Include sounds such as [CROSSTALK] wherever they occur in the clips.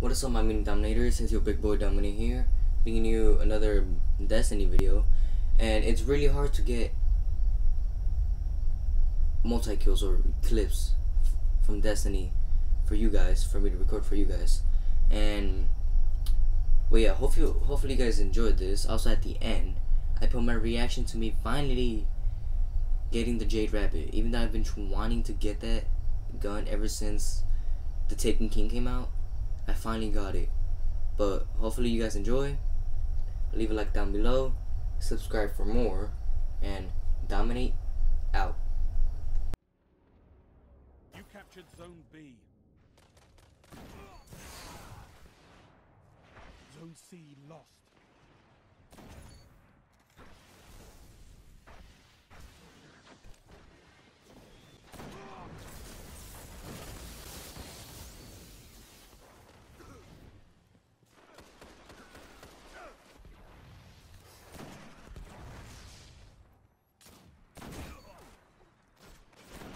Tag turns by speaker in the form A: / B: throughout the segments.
A: What is up my mini dominators, it's your big boy Dominate here, bringing you another Destiny video, and it's really hard to get multi-kills or clips from Destiny for you guys, for me to record for you guys, and well yeah, hopefully, hopefully you guys enjoyed this, also at the end, I put my reaction to me finally getting the Jade Rabbit, even though I've been wanting to get that gun ever since the Taken King came out. I finally got it. But hopefully you guys enjoy. Leave a like down below. Subscribe for more. And dominate out.
B: You captured Zone B. Zone C lost.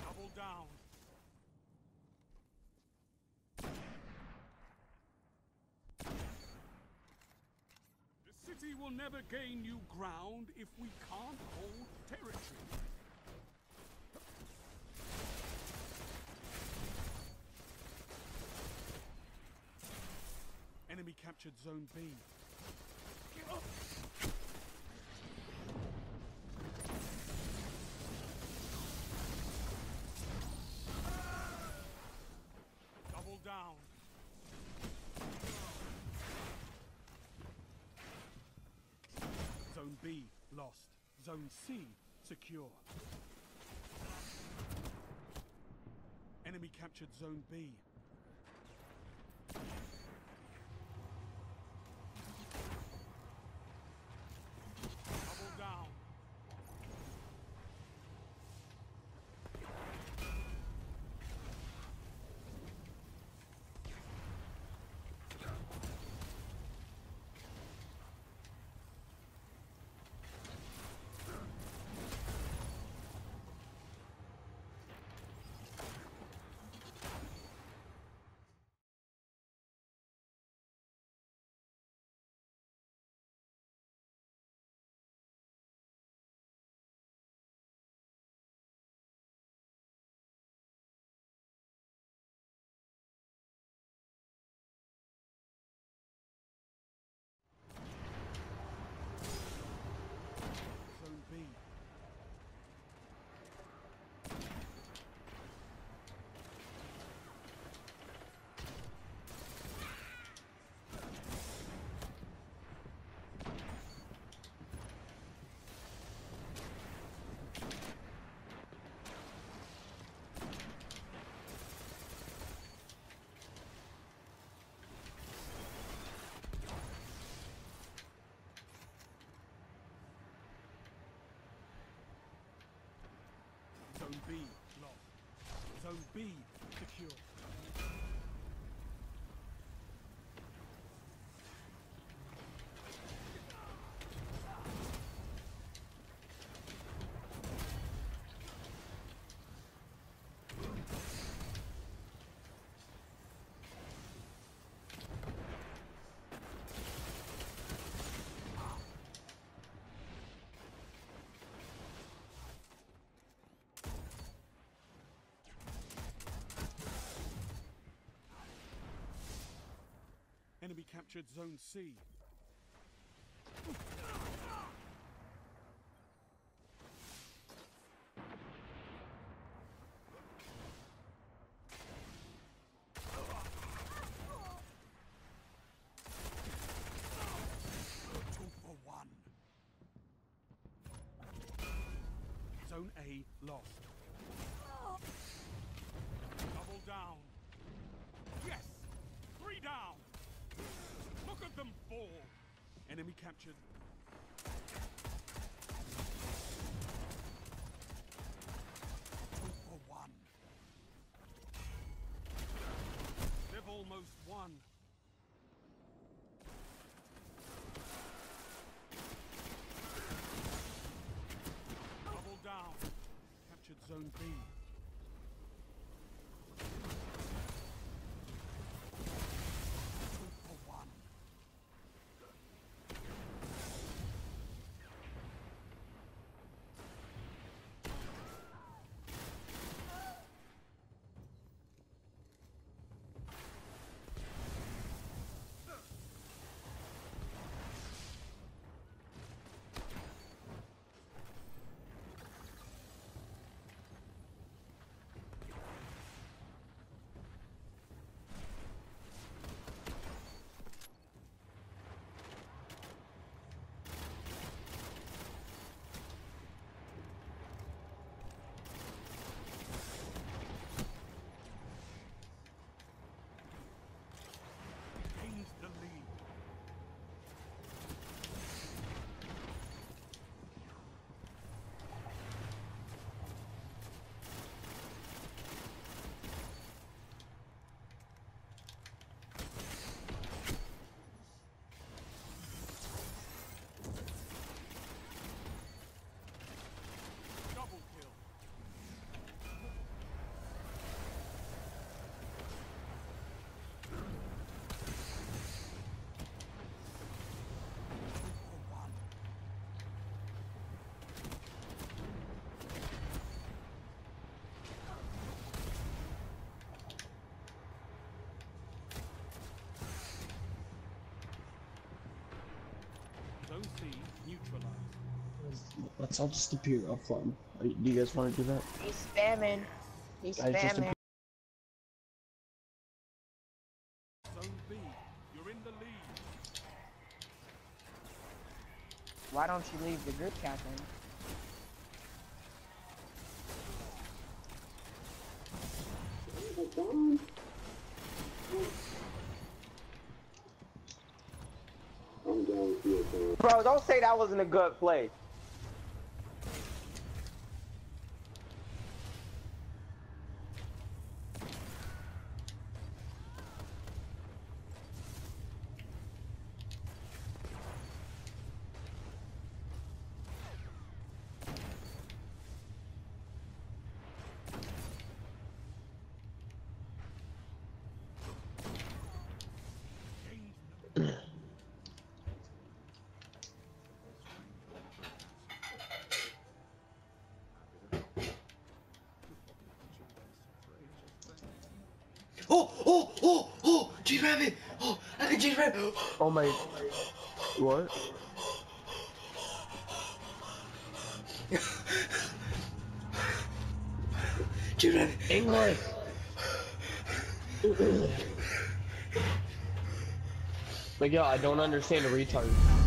B: Double down. The city will never gain new ground if we can't hold territory. Enemy captured Zone B. Double down. Zone B lost. Zone C secure. Enemy captured Zone B. Double down. Zone B. Zone B lost. Zone B secure. Enemy captured Zone C. Zone A lost. Double down. Yes! Three down! Look at them fall! Enemy captured.
C: Let's all just appear up front. Do you guys want to do that?
D: He's spamming. He's
C: Guys,
D: spamming.
B: Zone B, you're in the lead.
D: Why don't you leave the group captain?
E: Bro, don't say that wasn't a good play.
A: Oh, oh, oh, oh, Jade Rabbit! Oh, I got Jade Rabbit!
C: Oh my. What?
A: Jade Rabbit!
C: English! [LAUGHS] Miguel, I don't understand a retard.